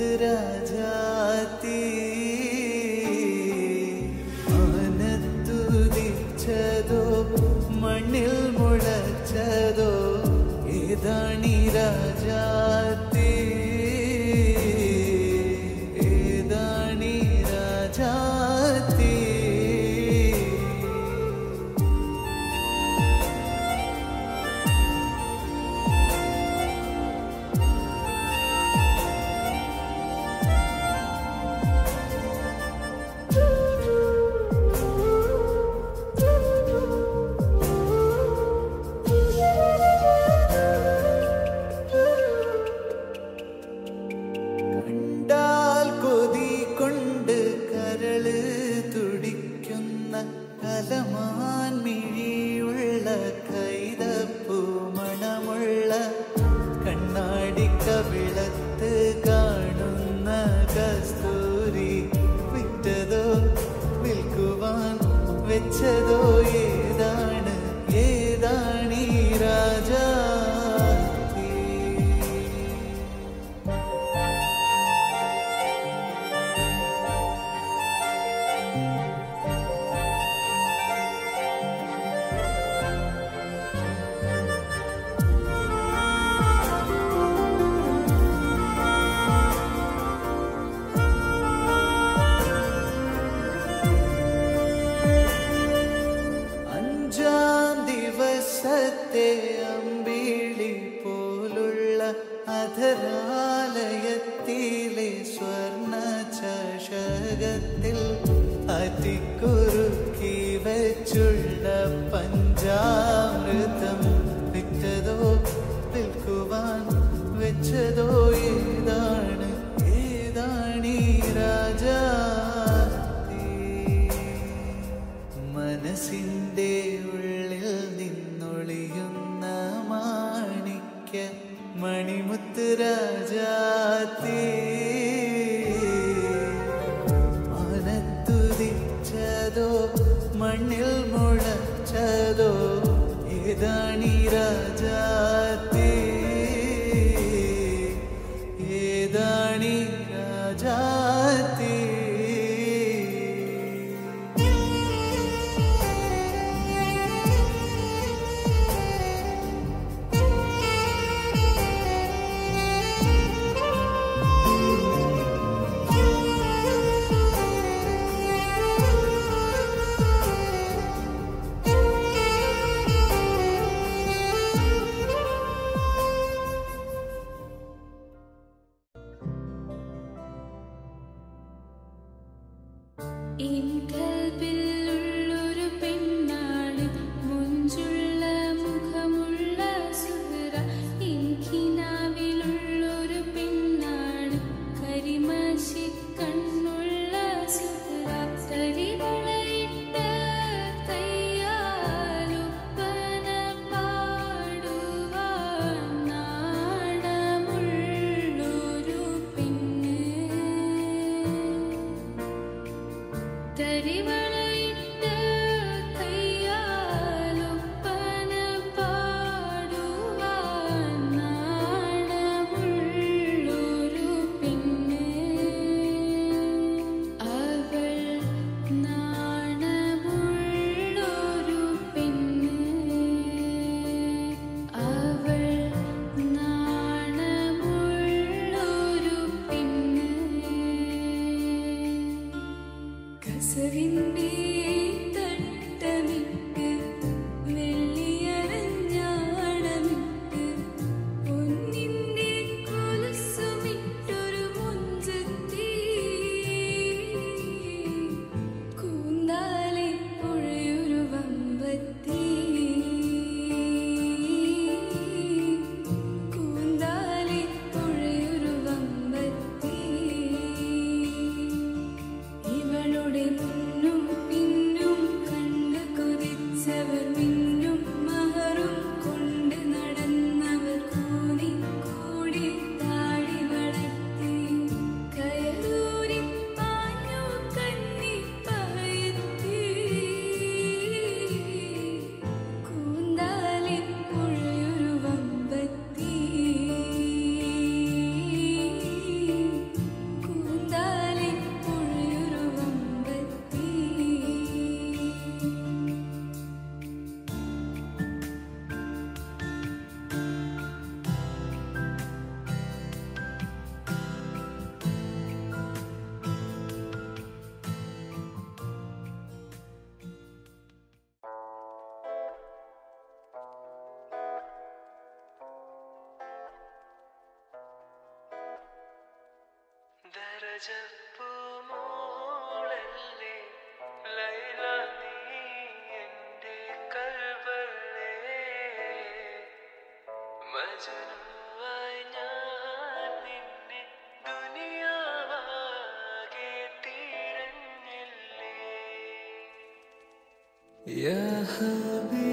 திரும்ப te जाति in kalbin river Sevin bir രജപ്പൂമോളല്ലേ Laila നീ എന്റെ കൽവളേ മജനുവായി ഞാൻ നിന്നെ ദുനിയാവാകെ തിരഞ്ഞല്ലേ. യഹബീ